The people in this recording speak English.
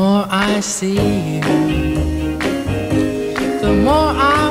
more I see. You, the more I